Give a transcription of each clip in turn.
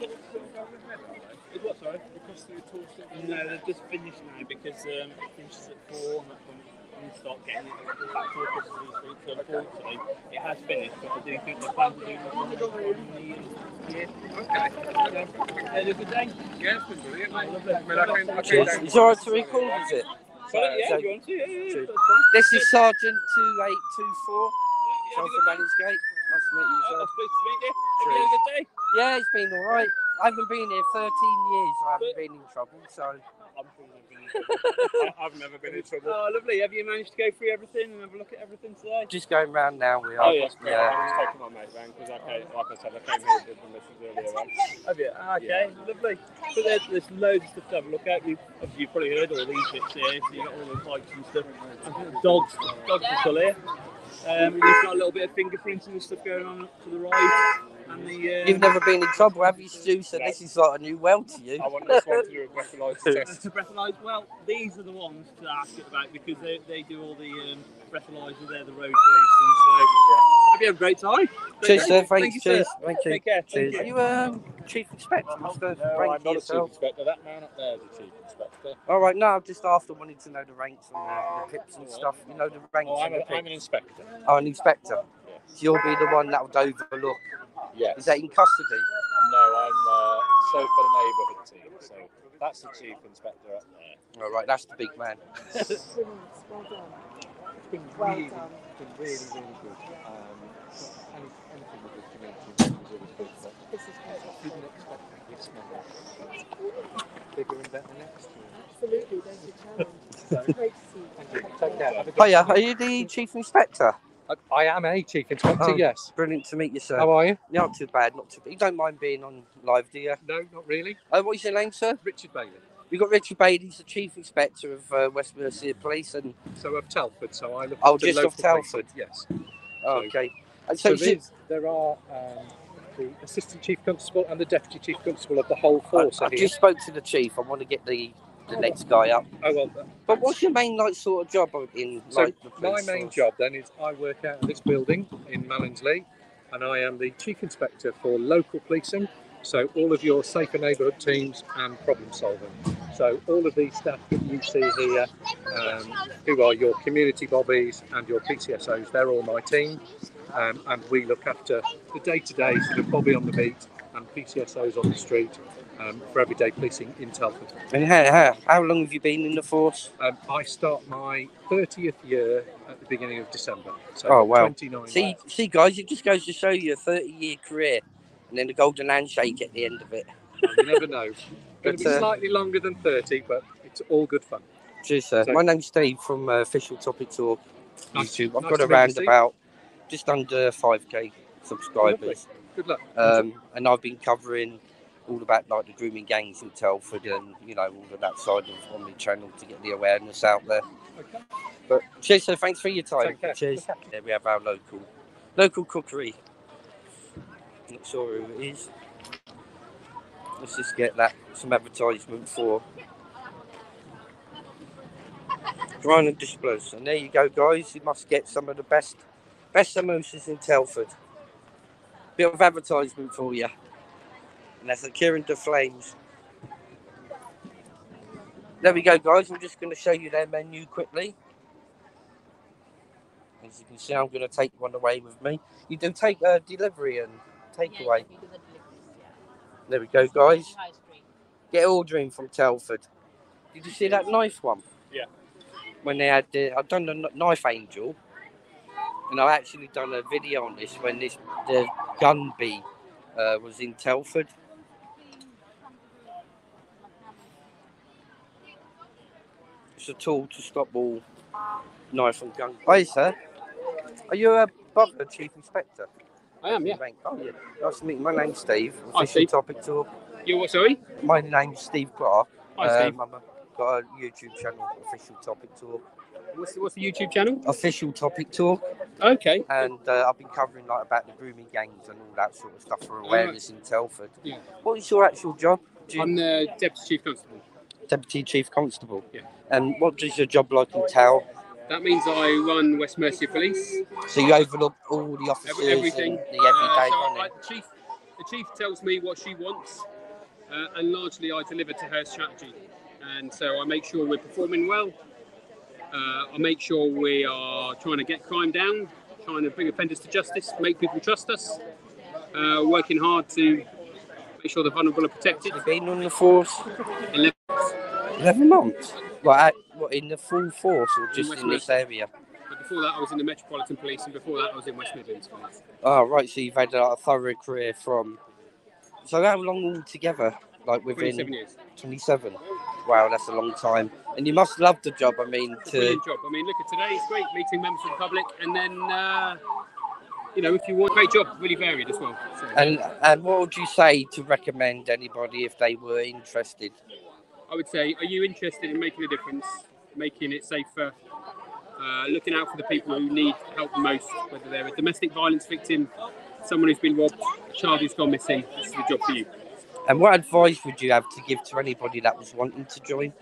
Is what, sorry? No, they've just finished now because um, it finishes at four and that's when we start getting it back to Christmas this week. So unfortunately, it has finished, but I do think they're planning to do another one in the year. Okay. Have a good day. Yeah, it's been brilliant, mate. I mean, I came, I came Cheers. down. It's all right to record, is it? Sorry, yeah, So- do you want to? Yeah, yeah, yeah. Cheers. That's fine. This is Sergeant 2824, Yeah, Tom have a from good day. Malinsgate. Nice to meet you, sir. pleased to meet you. Have you had a good day? Yeah, it's been all right. I haven't been here 13 years. I haven't been in trouble, so I'm probably not been in trouble. I- I've never been in trouble. Oh, lovely. Have you managed to go through everything and have a look at everything today? just going round now. We are. Oh, yes, great. yeah. I was taking my mate round because, okay, like I said, I came here with the missus earlier on. Have you? Ah, Okay, lovely. But there's, there's loads of stuff to have a look at. You've, you've probably heard all these bits here. So you've got all the bikes and stuff. Dogs, dogs are still here. Um, and you've got a little bit of fingerprinting and stuff going on to the right. And the, um, You've never been in trouble, have you, Stu? So this is like a new world to you. I want this one to do a breathalyzer test. to breathalyze. Well, these are the ones to ask it about because they, they do all the um, breathalyzer. They're the road police, and so hope you have a great time. Cheers, sir. Thank Thanks. you, sir. Cheers. Thank you. Take care. Cheers. Are you. you um, chief inspector? Must have No, rank I'm not a chief inspector. That man up there is a chief inspector. All right. No, I'm just after wanting to know the ranks and the, the pips and stuff. You know the ranks Oh, I'm, and a, the I'm an inspector. Oh, an inspector. Yeah. So you'll be the one that would overlook. Yes. Is that in custody? No, I'm uh, the neighbourhood team. So that's the chief inspector up there. All right. That's the big man. Brilliant, well been Well really, done. been really, really good. Um, any, anything with the community was always good, but This is fantastic. didn't expect this many. Bigger and better next year. Absolutely, there's your challenge. Great to see you. Thank you. Take care. Have Hiya. Are you the chief inspector? I, I am a chief inspector, Oh. yes. Brilliant to meet you, sir. How are you? Not too bad. Not too bad. You don't mind being on live, do you? No, not really. Uh, what's your name, sir? Richard Bailey. We've got Richard Bailey, he's the Chief Inspector of uh, West Mercia Police. and So of Telford, so I look Oh, just police. Telford? Yes. oh, okay. And so, So, there are um, the assistant chief constable and the deputy chief constable of the whole force I, I just spoke to the Chief. I want to get the, the next guy up. Oh well, But what's your main like sort of job in So like the my main job then is I work out of this building in Malinsgate, and I am the chief inspector for local policing. So all of your safer neighbourhood teams and problem solving. So all of these staff that you see here, um, who are your community bobbies and your PCSOs, they're all my team, um, and we look after the day-to-day sort of bobby on the beat and PCSOs on the street um, for everyday policing in Telford. And how, how, how long have you been in the force? Um, I start my 30th year at the beginning of December. So Oh, wow. 29 See, see, guys, it just goes to show you a 30 year career and then the golden handshake at the end of it. You never know. Going to be uh, slightly longer than 30, but it's all good fun. Cheers, sir. So- My name's Steve from uh, Official Topic Talk Nice- YouTube. I've nice got around about just under 5k subscribers. Good luck. Um, and I've been covering all about like the grooming gangs in Telford and you know all of that side of on the channel to get the awareness out there. Okay. But cheers, so thanks for your time. Cheers. There we have our local local cookery. Not sure who it is. Let's just get that some advertisement for Grind and Displays. And there you go, guys. You must get some of the best best samosas in Telford. Bit of advertisement for you. And that's the Kieran de Flames. There we go, guys. I'm just going to show you their menu quickly. As you can see, I'm going to take one away with me. You do take uh, delivery and takeaway. There we go, guys. Get ordering from Telford. Did you see that knife one? Yeah. When they had the, I've done the knife angel, and I've actually done a video on this when this the gun bee uh, was in Telford. It's a tool to stop all knife and gun. Hi, sir. Are you a butler, chief inspector? I am, yeah. Oh, yeah. Nice to meet you. My name's Steve. Hi, Official Steve. topic talk. You what, sorry? My name's Steve Clark. Hi, Steve. Um, a, got a YouTube channel, Official Topic Talk. What's the, what's the YouTube channel? Official Topic Talk, Okay. and uh, I've been covering like about the grooming gangs and all that sort of stuff for awareness in Telford. Yeah. What is your actual job? Do you- I'm the Deputy Chief Constable. Deputy Chief Constable. Yeah. And what does your job like entail? That means I run West Mercia Police. So you overlook all the officers Every, everything. the everyday Uh, so running. I- the chief, the chief tells me what she wants, uh, and largely I deliver to her strategy. And so I make sure we're performing well. Uh, I make sure we are trying to get crime down, trying to bring offenders to justice, make people trust us, uh, working hard to make sure the vulnerable are protected. You've been on the force Eleven- months. 11 months? What, at, what, in the full force or just West in this area? But before that, I was in the Metropolitan Police, and before that, I was in West Midlands. Oh, right, so you've had a thorough career from. So, how long altogether? Like within 27 years. 27? Wow, that's a long time. And you must love the job, I mean, to. Brilliant job. I mean, look at today, it's great meeting members of the public, and then, uh, you know, if you want, great job, really varied as well. So, And, and what would you say to recommend anybody if they were interested? I would say, are you interested in making a difference, making it safer, uh, looking out for the people who need help the most, whether they're a domestic violence victim, someone who's been robbed, a child who's gone missing? This is the job for you. And what advice would you have to give to anybody that was wanting to join?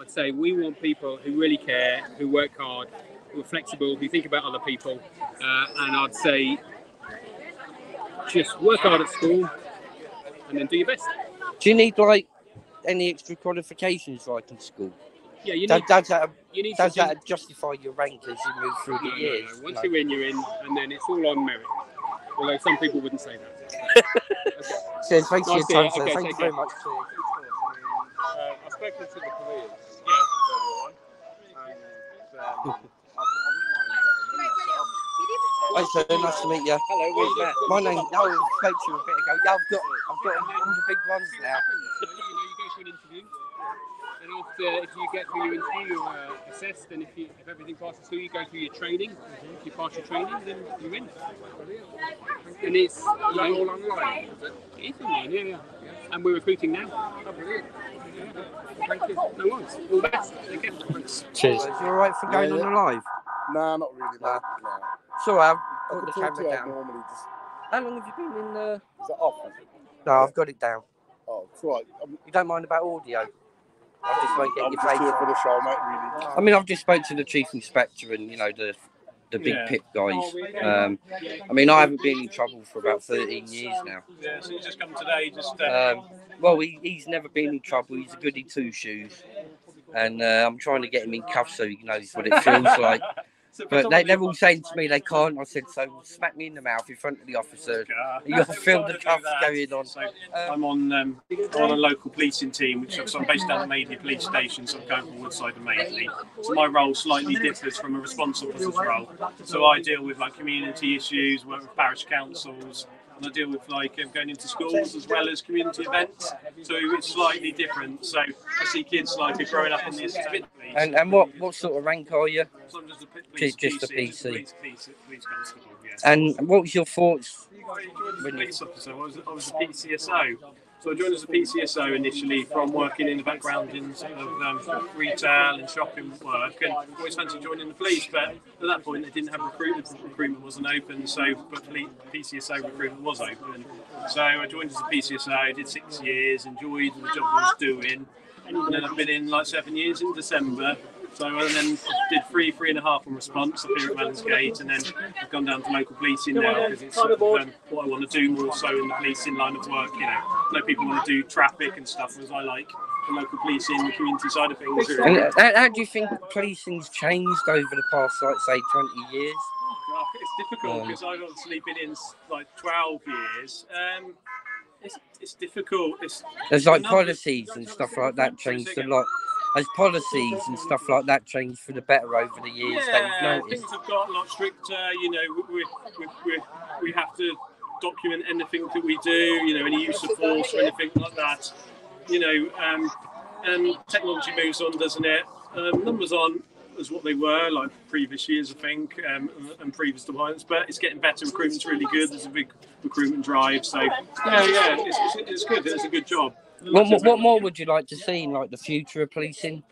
I'd say we want people who really care, who work hard, who are flexible, who think about other people, uh, and I'd say just work hard at school and then do your best. Do you need like any extra qualifications like in school? Yeah, you Does, need, does that you need does to do- that justify your rank as you move through No, the years? no. Once No. you're in, you're in, and then it's all on merit. Although some people wouldn't say that. Cheers, thanks for Nice your time, sir. Okay, Thank you very much. Uh, I've spoken to the police Yeah. earlier on, and um, I, I wouldn't mind getting in myself. Hi, sir. Nice to meet you. Hello, where's that? My name. No, I spoke to you a bit ago. Yeah, I've got, I've got all the big ones See what now. And after, if you get through your interview, you're uh, assessed, and if, you, if everything passes through, you go through your training. If you pass your training, then you win. And it's you know, all online. Is it? It is online, yeah, yeah. And we're recruiting now. Oh, brilliant. Thank you. No worries. All the best. Take care. Thanks. Cheers. You all right for going Yeah, on the live? Nah, not really. Nah. Nah. nah. So I've I put the could talk to camera down. normally. Just, How long have you been in the? is that off? No, I've got it down. Oh, it's all right. I'm, You don't mind about audio? I just won't get I'm your just here for the show, mate. Really. I mean, I've just spoke to the chief inspector and you know the the big Yeah. pit guys. Um, I mean, I haven't been in trouble for about 13 years now. Yeah, so you just come today, just uh, Um, well, he, he's never been in trouble. He's a goody two shoes, and uh, I'm trying to get him in cuffs so he knows what it feels like. But they, they're all saying to me they can't. I said, so smack me in the mouth in front of the officer. Yeah. You'll feel the cuffs going on. So I'm on um, I'm on a local policing team, which so I'm based down at Madeley Police Station, so I'm going from Woodside and Madeley. So my role slightly differs from a response officer's role. So I deal with like community issues, work with parish councils, and I deal with like um, going into schools as well as community events. So it's slightly different. So I see kids like are growing up on the assistant police. And and what what sort of rank are you? So just a police Just a PC, PC. Police, police, police constable, yeah. And what was your thoughts? I joined as a police officer. I was, I was a PCSO. So I joined as a PCSO initially from working in the background in sort of um, retail and shopping work, and always fancied joining the police. But at that point, they didn't have recruitment. Recruitment wasn't open, so but PCSO recruitment was open. So I joined as a PCSO, did six years, enjoyed the job I was doing, and then I've been in like seven years in December. So and then did three, three and a half on response up here at Malinsgate, and then I've gone down to local policing now because it's sort of, um, what I want to do more so in the policing line of work. You know, I know people want to do traffic and stuff, as I like the local policing, the community side of things. And how, how do you think policing's changed over the past, like say, 20 years? Well, it's difficult Um, because I've obviously been in like 12 years. Um, it's, it's difficult. It's There's like numbers- policies and stuff like that changed a lot. Has policies and stuff like that changed for the better over the years that Yeah, things have got a lot stricter. You know, we, we, we, we have to document anything that we do. You know, any use of force or anything like that. You know, um, and technology moves on, doesn't it? Um, numbers aren't as what they were like previous years, I think, um, and previous violence. But it's getting better. Recruitment's really good. There's a big recruitment drive. So yeah, yeah, it's, it's, it's good. It's a good job. What, what, what more would you like to see in like the future of policing?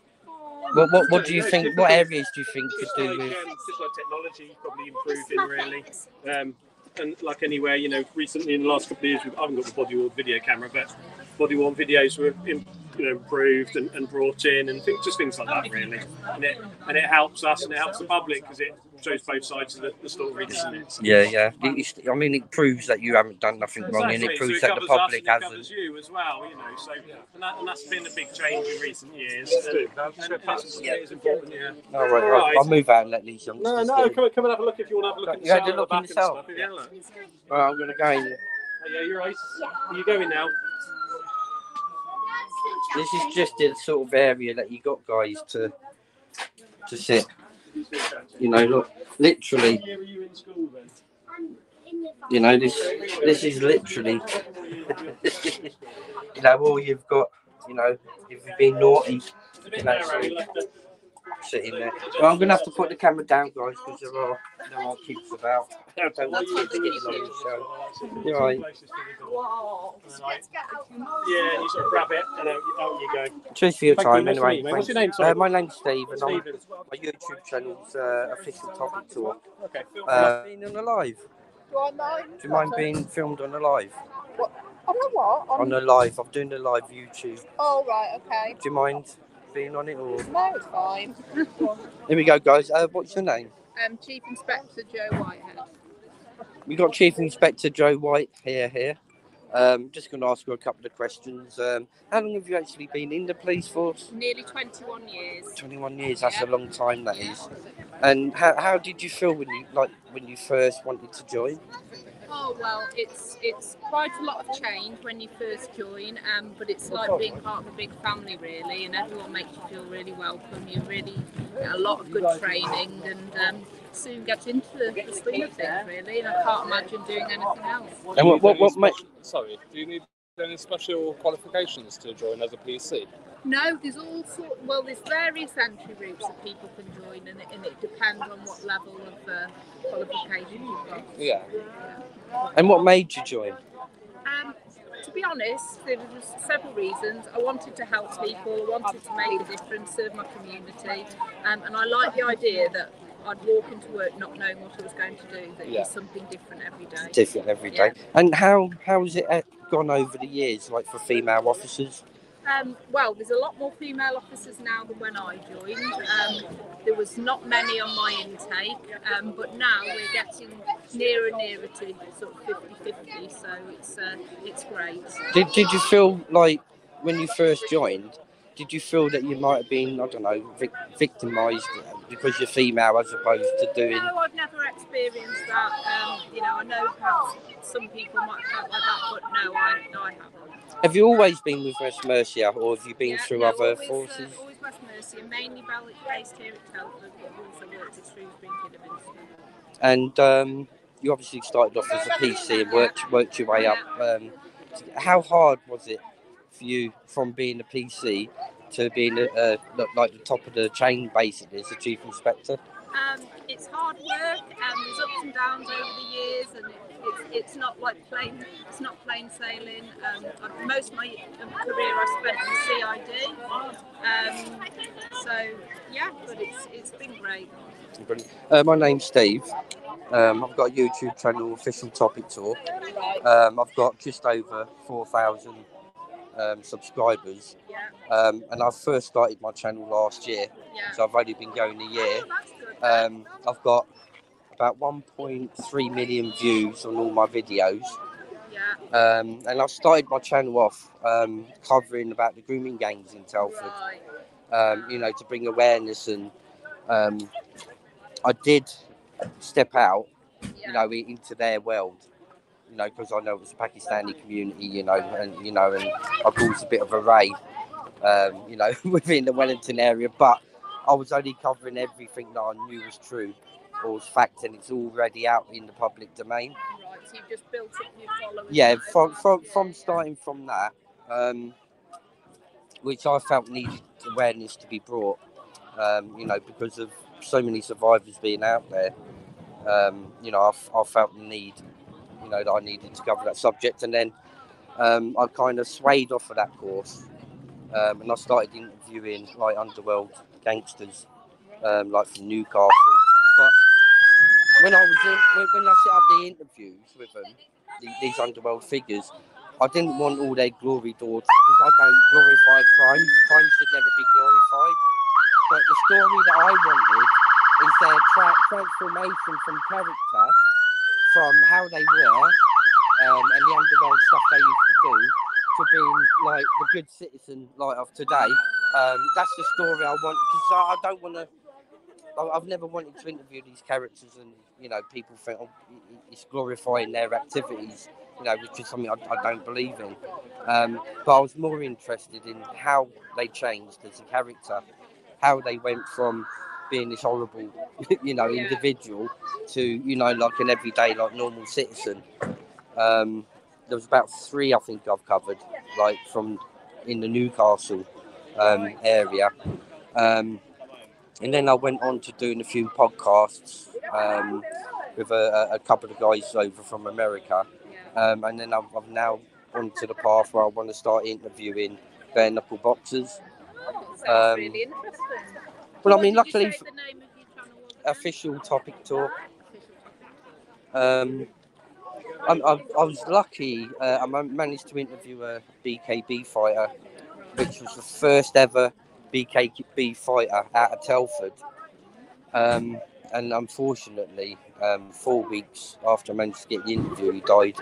What, what, what do you think? What areas do you think could do with? um, technology probably improving really. Um, and like anywhere, you know, recently in the last couple of years, I haven't got the body worn video camera, but body worn videos were im- you know, improved and, and brought in, and things, just things like that really. And it and it helps us and it helps the public because it shows both sides of the, the story, doesn't it? So- Yeah, yeah. It's- I mean, it proves that you haven't done nothing wrong, and it proves so that the public us and it hasn't. covers you as well, you know. So and, that, and that's been a big change in recent years. Let's. And- That's, and that's, important, yeah. All right, All I'll, right. I'll move out and let these youngsters. No, no, it. come, come and have a look if you want to have a look at the You had cell a at the look back in the cell? stuff. Yeah, look. All right, I'm going to go in. Oh, yeah, you're right. Are you going now? This is just the sort of area that you got guys to to sit. You know, look, literally, you know, this this is literally, you know, all you've got. You know, if you've been naughty, you can narrow. Actually You'll have to sit in there. Well, I'm going to have to put the camera down, guys, because there are there are kids about. I don't want kids getting on the show. You're right. Yeah, and you sort of grab it and out, out you go. Cheers for your Thank time, nice to anyway. you. What's your name, sorry? Uh, my name's Steve, and I'm, my YouTube channel's uh, official topic tour. Okay. Uh, being on a live. Do I mind? Do you mind being filmed on a live? On the what? On a live. I'm doing a live YouTube. Oh, right, okay. Do you mind being on it? Or No, it's fine. here we go, guys. Uh, what's your name? Um, Chief Inspector Joe Whitehead. We got Chief Inspector Joe White here. Here. Um, just going to ask you a couple of questions. Um, how long have you actually been in the police force? Nearly 21 years. 21 years. That's a long time. That is. And how, how did you feel when you like when you first wanted to join? Oh well, it's it's quite a lot of change when you first join, um, but it's like being part of a big family really, and everyone makes you feel really welcome. You really get a lot of good training, and um, soon get into the, the swing of things really. And I can't imagine doing anything else. And what what, what ma- Sorry, do you need any special qualifications to join as a PC? No, there's all sort. Well, there's various entry routes that people can join, and it, and it depends on what level of uh, qualification you've got. Yeah. and what made you join? Um, to be honest, there was several reasons. I wanted to help people. I wanted to make a difference, serve my community, um, and I like the idea that I'd walk into work not knowing what I was going to do. That Yeah. it's something different every day. different every day. And how how's it uh, gone over the years, like for female officers? Um, well, there's a lot more female officers now than when I joined. Um, there was not many on my intake, um, but now we're getting nearer and nearer to sort of 50-50, so it's uh, it's great. Did Did you feel like when you first joined? Did you feel that you might have been, I don't know, vic- victimised because you're female as opposed to doing? No, I've never experienced that. Um, you know, I know perhaps some people might felt like that, but no, I, no, I haven't. Have you always been with West Mercia, or have you been Yeah, through no, other always, forces? Uh, always West Mercia, mainly based here at Telford, but also worked at Shrewsbury and Kidderminster. And um, you obviously started off as a PC and worked worked your way up. Um, how hard was it for you from being a PC to being a, look like the top of the chain, basically, as a chief inspector? Um, it's hard work, and there's ups and downs over the years, and it, it's, it's not like plain it's not plain sailing. Um, most of my career I spent in CID, um, so yeah, but it's it's been great. Brilliant. Uh, my name's Steve. Um, I've got a YouTube channel, Official Topic Talk. Um, I've got just over 4,000 um, subscribers. Yeah, Um, and I first started my channel last year, yeah. so I've only been going a year. Oh. Um, I've got about 1.3 million views on all my videos. yeah, Um, and I've started my channel off um, covering about the grooming gangs in Telford, right. um, you know, to bring awareness. And um, I did step out, you know, into their world, you know, because I know it's a Pakistani community, you know, and, you know, and I caused a bit of a ray, um, you know, within the Wellington area. But I was only covering everything that I knew was true or was fact, and it's already out in the public domain. Right, so you've just built up followers. Yeah, from from from starting from that, um, which I felt needed awareness to be brought, um, you know, because of so many survivors being out there. Um, you know, I felt the need, you know, that I needed to cover that subject, and then um, I kind of swayed off of that course, um, and I started interviewing like underworld gangsters, um, like from Newcastle. But when I was in, when, when I set up the interviews with them, the, these underworld figures, I didn't want all their glory doors because I don't glorify crime. Crime should never be glorified. But the story that I wanted is their tra- transformation from character, from how they were um, and the underworld stuff they used to do, to being like the good citizen like of today. Um, that's the story I want because I, I don't want to. I've never wanted to interview these characters, and you know, people think oh, it's glorifying their activities, you know, which is something I, I don't believe in. Um, but I was more interested in how they changed as a character, how they went from being this horrible, you know, individual to you know, like an everyday, like normal citizen. Um, there was about three I think I've covered, like from in the Newcastle um, area. Um, and then I went on to doing a few podcasts um, with a, a- couple of guys over from America. Um, and then I've, I've now gone to the path where I want to start interviewing bare knuckle boxers. Oh, Um, really interesting. Well, I mean, did you say luckily, the name of your channel was official topic talk. Um, I'm, I, I was lucky. Uh, I managed to interview a BKB fighter, which was the first ever BKB fighter out of Telford. Um, and unfortunately, um, four weeks after I managed to get the interview, he died